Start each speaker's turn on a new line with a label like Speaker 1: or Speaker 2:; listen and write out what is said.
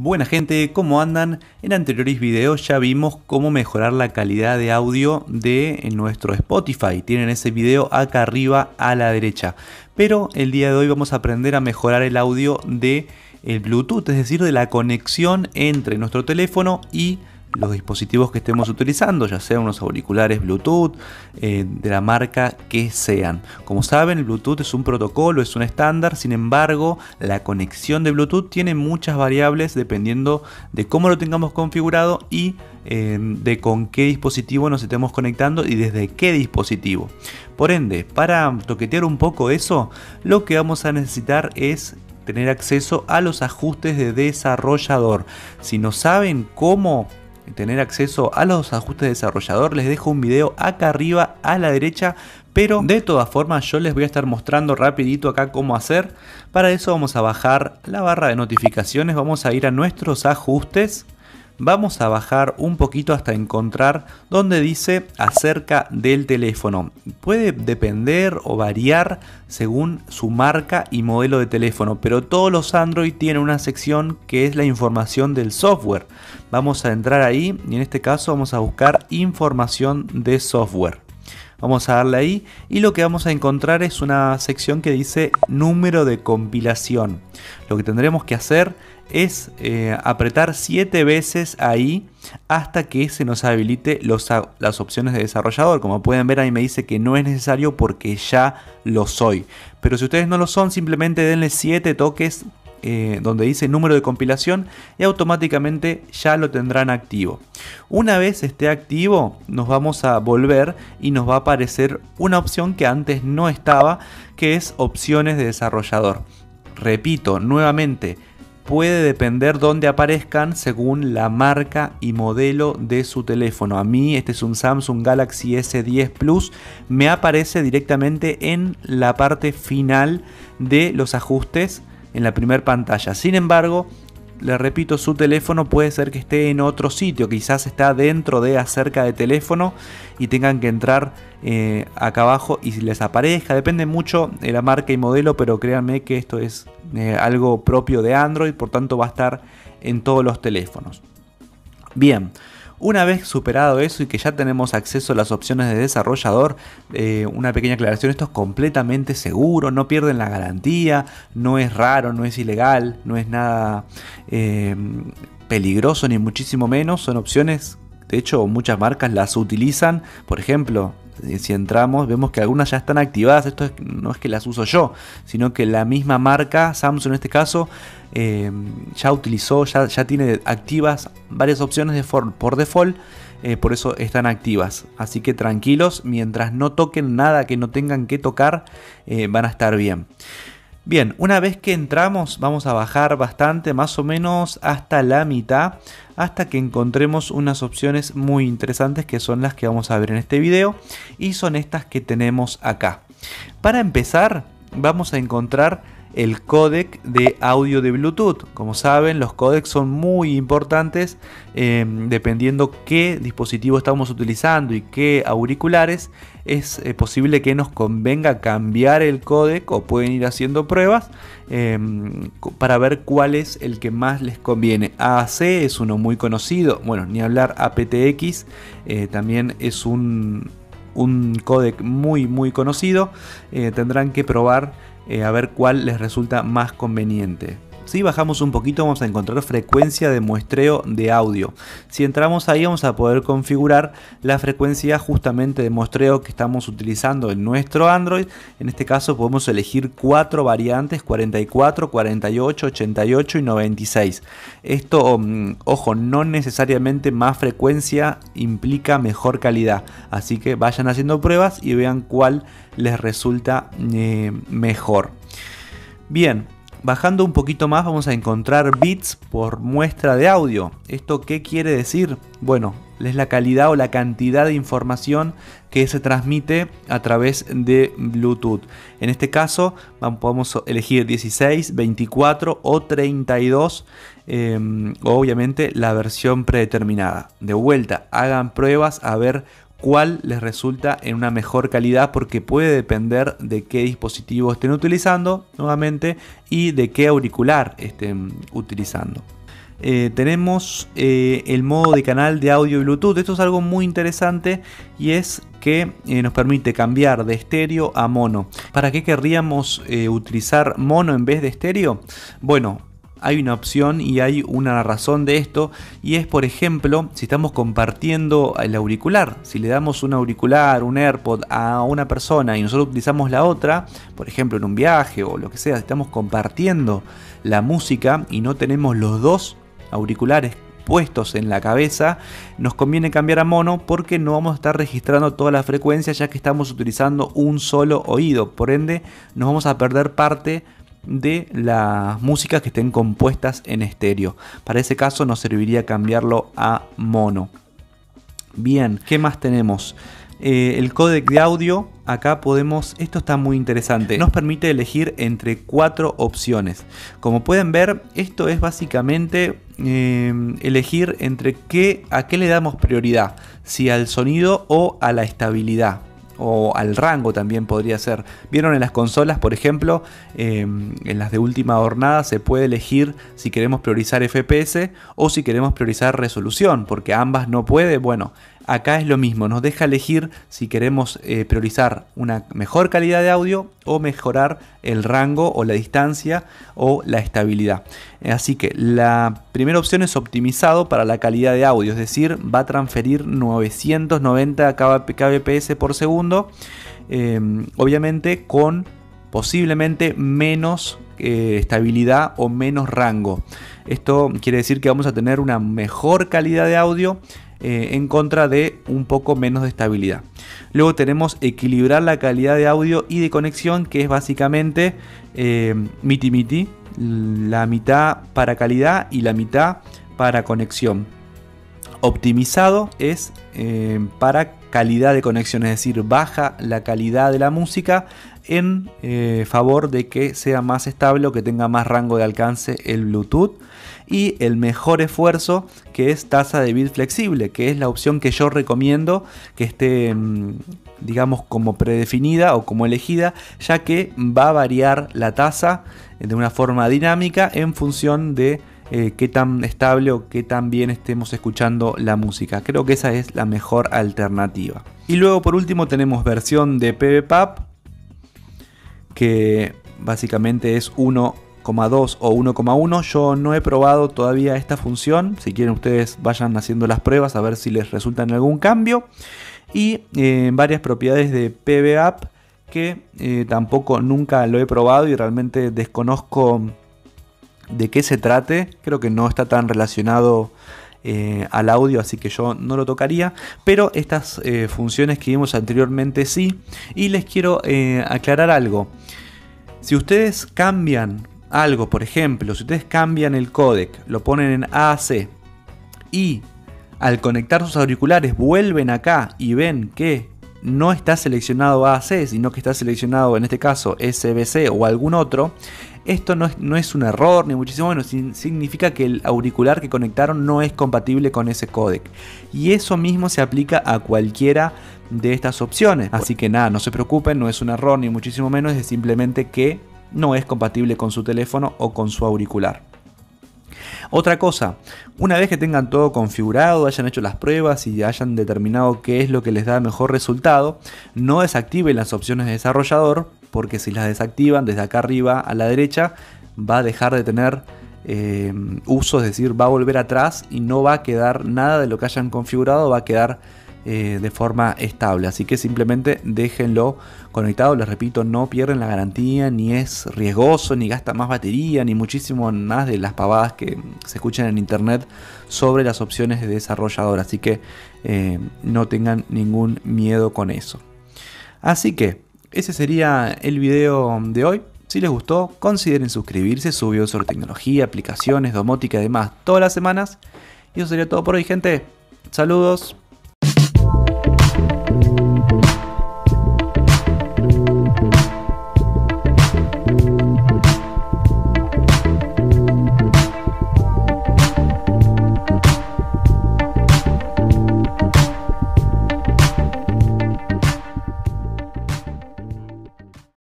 Speaker 1: Buena gente, ¿cómo andan? En anteriores videos ya vimos cómo mejorar la calidad de audio de nuestro Spotify. Tienen ese video acá arriba a la derecha. Pero el día de hoy vamos a aprender a mejorar el audio de el Bluetooth, es decir, de la conexión entre nuestro teléfono y los dispositivos que estemos utilizando, ya sean unos auriculares Bluetooth, eh, de la marca que sean. Como saben, Bluetooth es un protocolo, es un estándar, sin embargo, la conexión de Bluetooth tiene muchas variables dependiendo de cómo lo tengamos configurado y eh, de con qué dispositivo nos estemos conectando y desde qué dispositivo. Por ende, para toquetear un poco eso, lo que vamos a necesitar es tener acceso a los ajustes de desarrollador. Si no saben cómo tener acceso a los ajustes de desarrollador, les dejo un video acá arriba a la derecha, pero de todas formas yo les voy a estar mostrando rapidito acá cómo hacer. Para eso vamos a bajar la barra de notificaciones, vamos a ir a nuestros ajustes vamos a bajar un poquito hasta encontrar donde dice acerca del teléfono. Puede depender o variar según su marca y modelo de teléfono, pero todos los Android tienen una sección que es la información del software. Vamos a entrar ahí y en este caso vamos a buscar información de software. Vamos a darle ahí y lo que vamos a encontrar es una sección que dice número de compilación. Lo que tendremos que hacer es eh, apretar 7 veces ahí hasta que se nos habilite las opciones de desarrollador. Como pueden ver ahí me dice que no es necesario porque ya lo soy. Pero si ustedes no lo son, simplemente denle 7 toques eh, donde dice número de compilación y automáticamente ya lo tendrán activo. Una vez esté activo nos vamos a volver y nos va a aparecer una opción que antes no estaba que es opciones de desarrollador. Repito nuevamente, puede depender dónde aparezcan según la marca y modelo de su teléfono. A mí, este es un Samsung Galaxy S10 Plus, me aparece directamente en la parte final de los ajustes en la primera pantalla. Sin embargo, le repito, su teléfono puede ser que esté en otro sitio, quizás está dentro de acerca de teléfono y tengan que entrar eh, acá abajo y les aparezca. Depende mucho de la marca y modelo, pero créanme que esto es eh, algo propio de Android, por tanto va a estar en todos los teléfonos. Bien. Una vez superado eso y que ya tenemos acceso a las opciones de desarrollador, eh, una pequeña aclaración, esto es completamente seguro, no pierden la garantía, no es raro, no es ilegal, no es nada eh, peligroso ni muchísimo menos, son opciones, de hecho muchas marcas las utilizan, por ejemplo, si entramos vemos que algunas ya están activadas, esto no es que las uso yo, sino que la misma marca, Samsung en este caso, eh, ya utilizó, ya, ya, tiene activas varias opciones de por default, eh, por eso están activas. Así que tranquilos, mientras no toquen nada que no tengan que tocar, eh, van a estar bien. Bien, una vez que entramos vamos a bajar bastante, más o menos hasta la mitad, hasta que encontremos unas opciones muy interesantes que son las que vamos a ver en este video y son estas que tenemos acá. Para empezar vamos a encontrar el códec de audio de Bluetooth. Como saben, los códecs son muy importantes em, dependiendo qué dispositivo estamos utilizando y qué auriculares. Es eh, posible que nos convenga cambiar el códec o pueden ir haciendo pruebas em, para ver cuál es el que más les conviene. AAC es uno muy conocido, bueno, ni hablar aptX eh, también es un, un códec muy muy conocido. Eh, tendrán que probar a ver cuál les resulta más conveniente. Si bajamos un poquito vamos a encontrar frecuencia de muestreo de audio. Si entramos ahí vamos a poder configurar la frecuencia justamente de muestreo que estamos utilizando en nuestro Android. En este caso podemos elegir cuatro variantes, 44, 48, 88 y 96. Esto, mm, ojo, no necesariamente más frecuencia implica mejor calidad. Así que vayan haciendo pruebas y vean cuál les resulta eh, mejor. Bien, Bajando un poquito más vamos a encontrar bits por muestra de audio. ¿Esto qué quiere decir? Bueno, es la calidad o la cantidad de información que se transmite a través de Bluetooth. En este caso podemos elegir 16, 24 o 32, em, obviamente la versión predeterminada. De vuelta, hagan pruebas a ver cuál les resulta en una mejor calidad porque puede depender de qué dispositivo estén utilizando nuevamente y de qué auricular estén utilizando. Eh, tenemos eh, el modo de canal de audio Bluetooth. Esto es algo muy interesante y es que eh, nos permite cambiar de estéreo a mono. ¿Para qué querríamos utilizar mono en vez de estéreo? Bueno, hay una opción y hay una razón de esto y es por ejemplo si estamos compartiendo el auricular si le damos un auricular un AirPod a una persona y nosotros utilizamos la otra por ejemplo en un viaje o lo que sea estamos compartiendo la música y no tenemos los dos auriculares puestos en la cabeza, nos conviene cambiar a mono porque no vamos a estar registrando toda la frecuencia ya que estamos utilizando un solo oído. Por ende, nos vamos a perder parte de las músicas que estén compuestas en estéreo. Para ese caso nos serviría cambiarlo a mono. Bien, ¿qué más tenemos? Eh, el códec de audio, acá podemos, esto está muy interesante, nos permite elegir entre cuatro opciones. Como pueden ver, esto es básicamente eh, elegir entre qué, a qué le damos prioridad, si al sonido o a la estabilidad o al rango también podría ser. Vieron en las consolas, por ejemplo, em, en las de última jornada se puede elegir si queremos priorizar FPS o si queremos priorizar resolución, porque ambas no puede. Bueno, acá es lo mismo, nos deja elegir si queremos eh, priorizar una mejor calidad de audio o mejorar el rango o la distancia o la estabilidad. Así que la primera opción es optimizado para la calidad de audio, es decir, va a transferir 990 kbps por segundo, em, obviamente con posiblemente menos eh, estabilidad o menos rango. Esto quiere decir que vamos a tener una mejor calidad de audio eh, en contra de un poco menos de estabilidad. Luego tenemos equilibrar la calidad de audio y de conexión, que es básicamente eh, miti miti, la mitad para calidad y la mitad para conexión. Optimizado es eh, para calidad de conexión, es decir, baja la calidad de la música en favor de que sea más estable o que tenga más rango de alcance el Bluetooth. Y el mejor esfuerzo que es tasa de bit flexible, que es la opción que yo recomiendo que esté mm, digamos como predefinida o como elegida, ya que va a variar la tasa de una forma dinámica en función de eh, qué tan estable o qué tan bien estemos escuchando la música. Creo que esa es la mejor alternativa. Y luego por último tenemos versión de PVPAP que básicamente es uno 2 o 1,1. Yo no he probado todavía esta función. Si quieren ustedes vayan haciendo las pruebas a ver si les resulta en algún cambio. Y eh, varias propiedades de PBApp que eh, tampoco nunca lo he probado y realmente desconozco de qué se trate. Creo que no está tan relacionado eh, al audio, así que yo no lo tocaría. Pero estas funciones que vimos anteriormente sí. Y les quiero aclarar algo. Si ustedes cambian algo, por ejemplo, si ustedes cambian el codec, lo ponen en AAC y al conectar sus auriculares vuelven acá y ven que no está seleccionado AAC, sino que está seleccionado en este caso SBC o algún otro, esto no es, no es un error ni muchísimo menos, significa que el auricular que conectaron no es compatible con ese codec. Y eso mismo se aplica a cualquiera de estas opciones. Así que nada, no se preocupen, no es un error ni muchísimo menos, es simplemente que no es compatible con su teléfono o con su auricular. Otra cosa, una vez que tengan todo configurado, hayan hecho las pruebas y hayan determinado qué es lo que les da mejor resultado, no desactiven las opciones de desarrollador, porque si las desactivan desde acá arriba a la derecha, va a dejar de tener eh, uso, es decir, va a volver atrás y no va a quedar nada de lo que hayan configurado, va a quedar eh, de forma estable. Así que simplemente déjenlo conectado. Les repito, no pierden la garantía, ni es riesgoso, ni gasta más batería, ni muchísimo más de las pavadas que se escuchan en internet sobre las opciones de desarrollador. Así que eh, no tengan ningún miedo con eso. Así que ese sería el video de hoy. Si les gustó, consideren suscribirse, subió sobre tecnología, aplicaciones, domótica y demás todas las semanas. Y eso sería todo por hoy, gente. Saludos.